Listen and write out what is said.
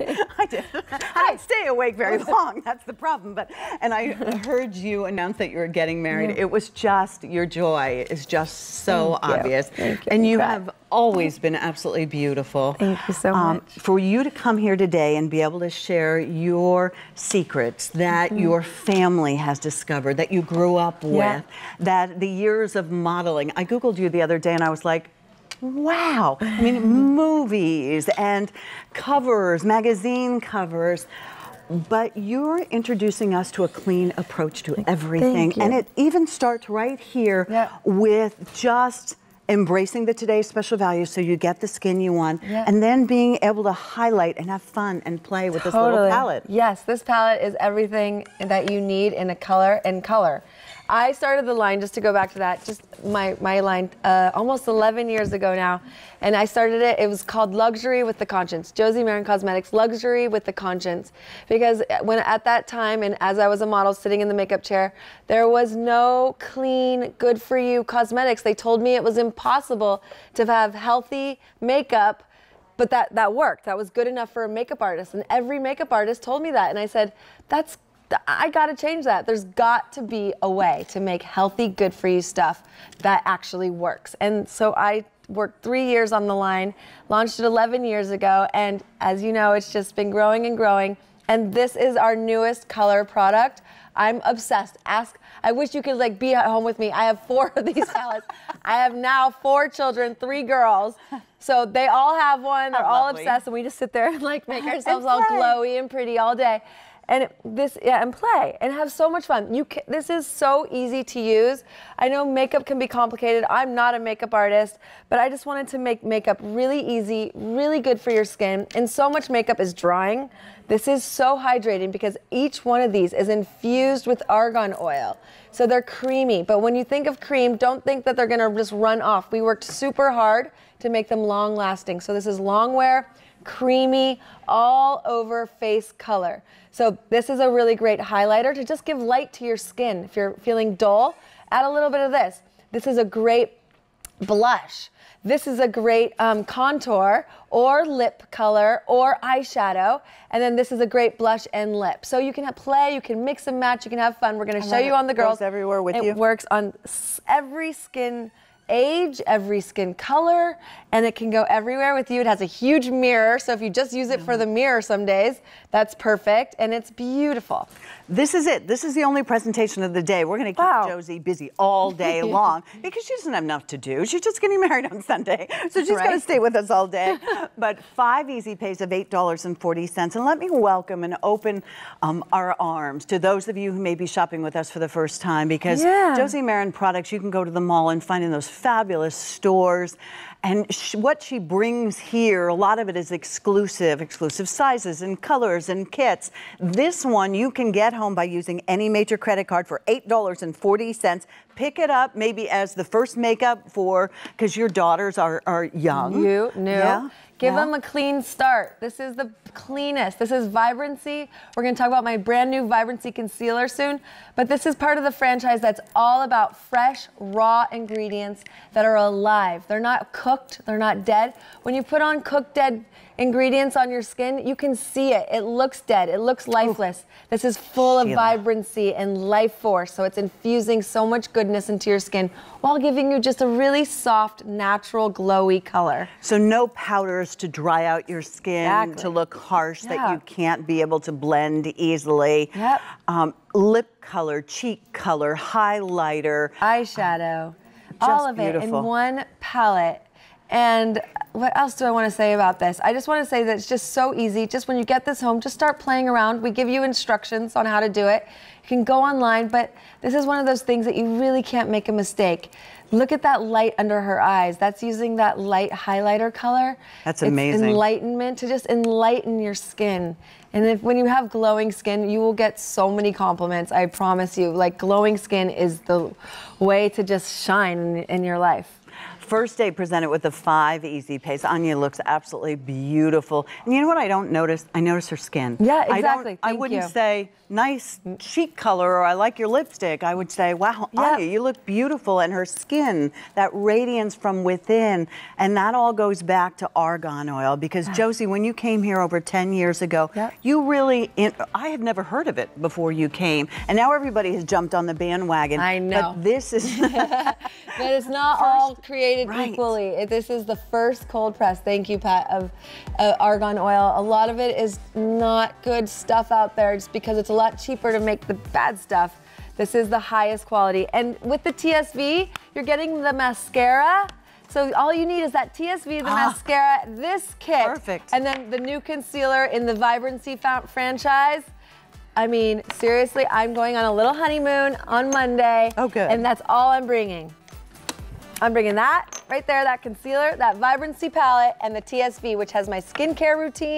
I did. I didn't stay awake very long. That's the problem. But and I heard you announce that you were getting married. Yeah. It was just your joy is just so Thank obvious. You. You. And you have always been absolutely beautiful. Thank you so um, much. For you to come here today and be able to share your secrets that mm -hmm. your family has discovered, that you grew up with, that the years of modeling. I Googled you the other day and I was like, wow. I mean, movies and covers, magazine covers. But you're introducing us to a clean approach to everything. And it even starts right here yeah. with just embracing the today's special value so you get the skin you want yeah. and then being able to highlight and have fun and play with totally. this little palette. Yes, this palette is everything that you need in a color and color. I started the line, just to go back to that, just my, my line, uh, almost 11 years ago now. And I started it, it was called Luxury with the Conscience. Josie Maran Cosmetics, Luxury with the Conscience. Because when at that time, and as I was a model sitting in the makeup chair, there was no clean, good for you cosmetics. They told me it was impossible to have healthy makeup but that that worked that was good enough for a makeup artist and every makeup artist told me that and i said that's I got to change that. There's got to be a way to make healthy, good for you stuff that actually works. And so I worked three years on the line, launched it 11 years ago, and as you know, it's just been growing and growing. And this is our newest color product. I'm obsessed. Ask. I wish you could like be at home with me. I have four of these palettes. I have now four children, three girls. So they all have one. They're all obsessed, and we just sit there and like make ourselves all glowy and pretty all day and this yeah and play and have so much fun. You can, this is so easy to use. I know makeup can be complicated. I'm not a makeup artist but i just wanted to make makeup really easy really good for your skin. And so much makeup is drying. This is so hydrating because each one of these is infused with argan oil. So they're creamy. But when you think of cream don't think that they're going to just run off. We worked super hard to make them long lasting so this is long wear creamy, all over face color. So this is a really great highlighter to just give light to your skin. If you're feeling dull, add a little bit of this. This is a great blush. This is a great um, contour or lip color or eyeshadow. And then this is a great blush and lip. So you can play, you can mix and match, you can have fun. We're gonna show you on the girls. Everywhere with it you. It works on every skin age, every skin color, and it can go everywhere with you. It has a huge mirror, so if you just use it for the mirror some days, that's perfect, and it's beautiful. This is it. This is the only presentation of the day. We're going to keep wow. Josie busy all day long because she doesn't have enough to do. She's just getting married on Sunday, so she's right. going to stay with us all day. but five easy pays of $8.40. And let me welcome and open um, our arms to those of you who may be shopping with us for the first time because yeah. Josie Maran products, you can go to the mall and find in those fabulous stores. And sh what she brings here, a lot of it is exclusive, exclusive sizes and colors and kits. This one you can get home by using any major credit card for $8.40. Pick it up maybe as the first makeup for, because your daughters are, are young. You, new. Yeah. Give yeah. them a clean start. This is the cleanest. This is Vibrancy. We're going to talk about my brand new Vibrancy concealer soon, but this is part of the franchise that's all about fresh, raw ingredients that are alive. They're not cooked, they're not dead. When you put on cooked dead ingredients on your skin, you can see it. It looks dead. It looks lifeless. Ooh. This is full of vibrancy and life force. So it's infusing so much goodness into your skin while giving you just a really soft, natural, glowy color. So no powders to dry out your skin exactly. to look harsh yeah. that you can't be able to blend easily. Yep. Um, lip color, cheek color, highlighter. Eyeshadow. all of beautiful. it in one palette. And what else do I want to say about this? I just want to say that it's just so easy. Just when you get this home, just start playing around. We give you instructions on how to do it. You can go online, but this is one of those things that you really can't make a mistake. Look at that light under her eyes. That's using that light highlighter color. That's amazing. It's enlightenment to just enlighten your skin. And if when you have glowing skin, you will get so many compliments. I promise you. Like glowing skin is the way to just shine in, in your life. First day presented with the five easy pays. Anya looks absolutely beautiful. And you know what I don't notice? I notice her skin. Yeah, exactly. I, I wouldn't you. say nice cheek color or I like your lipstick. I would say, wow, yeah. Anya, you look beautiful. And her skin, that radiance from within. And that all goes back to argan oil because Josie, when you came here over 10 years ago, yep. you really, I had never heard of it before you came. And now everybody has jumped on the bandwagon. I know. But this is. but it's not all created right. equally. This is the first cold press, thank you, Pat, of uh, argan oil. A lot of it is not good stuff out there just because it's a lot cheaper to make the bad stuff. This is the highest quality. And with the TSV, you're getting the mascara. So all you need is that TSV, the ah, mascara, this kit. Perfect. And then the new concealer in the Vibrancy franchise. I mean, seriously, I'm going on a little honeymoon on Monday. Oh, good. And that's all I'm bringing. I'm bringing that right there, that concealer, that Vibrancy palette, and the TSV, which has my skincare routine.